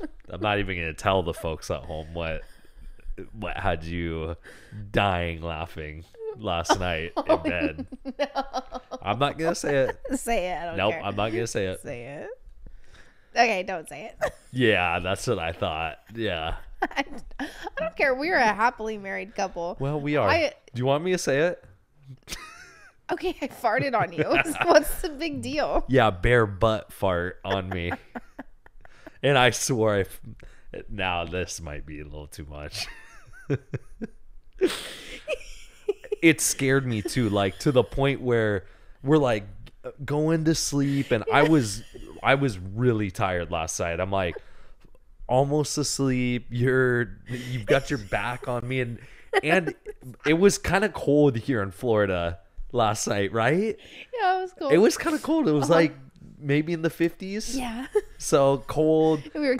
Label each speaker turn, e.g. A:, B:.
A: yeah, I'm not even gonna tell the folks at home what what had you dying laughing last oh, night in bed. No. I'm not gonna say it.
B: Say it. I
A: Nope,
B: care.
A: I'm not gonna say it.
B: Say it. Okay, don't say it.
A: Yeah, that's what I thought. Yeah.
B: I don't care. We're a happily married couple.
A: Well, we are.
B: I-
A: Do you want me to say it?
B: Okay, I farted on you. What's the big deal?
A: Yeah, bare butt fart on me. And I swore I. f- Now this might be a little too much. it scared me too, like to the point where we're like going to sleep, and I was, I was really tired last night. I'm like almost asleep. You're, you've got your back on me, and and it was kind of cold here in Florida last night, right?
B: Yeah, it was cold.
A: It was kind of cold. It was uh-huh. like maybe in the 50s.
B: yeah.
A: So cold.
B: we were